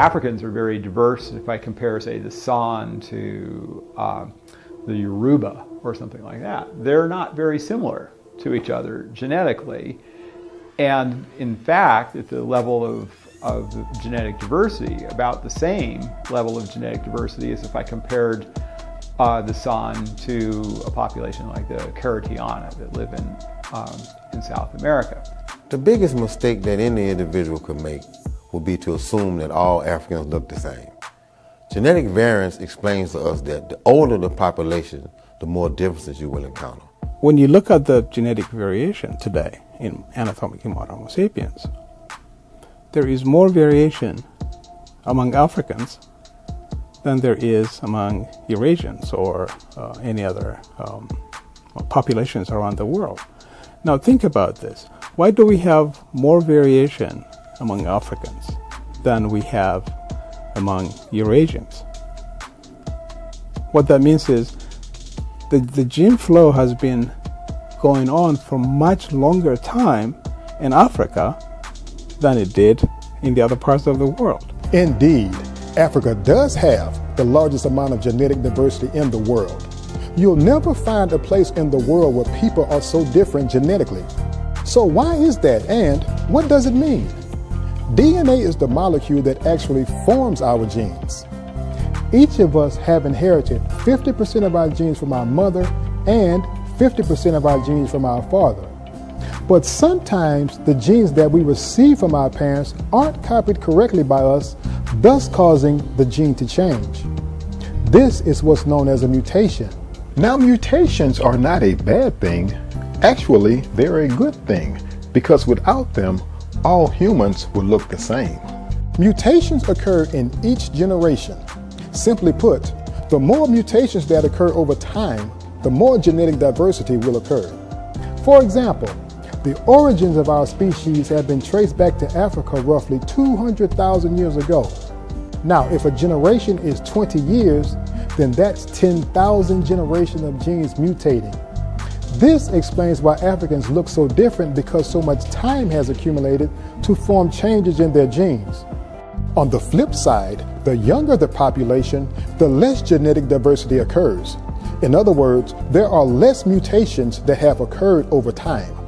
Africans are very diverse. If I compare, say, the San to um, the Yoruba or something like that, they're not very similar to each other genetically. And in fact, at the level of, of genetic diversity, about the same level of genetic diversity as if I compared uh, the San to a population like the Karitiana that live in, um, in South America. The biggest mistake that any individual could make would be to assume that all Africans look the same. Genetic variance explains to us that the older the population, the more differences you will encounter. When you look at the genetic variation today in anatomically modern Homo sapiens, there is more variation among Africans than there is among Eurasians or uh, any other um, populations around the world. Now think about this. Why do we have more variation among Africans than we have among Eurasians? What that means is the, the gene flow has been going on for much longer time in Africa than it did in the other parts of the world. Indeed, Africa does have the largest amount of genetic diversity in the world. You'll never find a place in the world where people are so different genetically. So why is that and what does it mean? DNA is the molecule that actually forms our genes. Each of us have inherited 50% of our genes from our mother and 50% of our genes from our father. But sometimes the genes that we receive from our parents aren't copied correctly by us, thus causing the gene to change. This is what's known as a mutation. Now, mutations are not a bad thing. Actually, they're a good thing because without them, all humans would look the same. Mutations occur in each generation. Simply put, the more mutations that occur over time, the more genetic diversity will occur. For example, the origins of our species have been traced back to Africa roughly 200,000 years ago. Now, if a generation is 20 years, then that's 10,000 generations of genes mutating. This explains why Africans look so different because so much time has accumulated to form changes in their genes. On the flip side, the younger the population, the less genetic diversity occurs. In other words, there are less mutations that have occurred over time.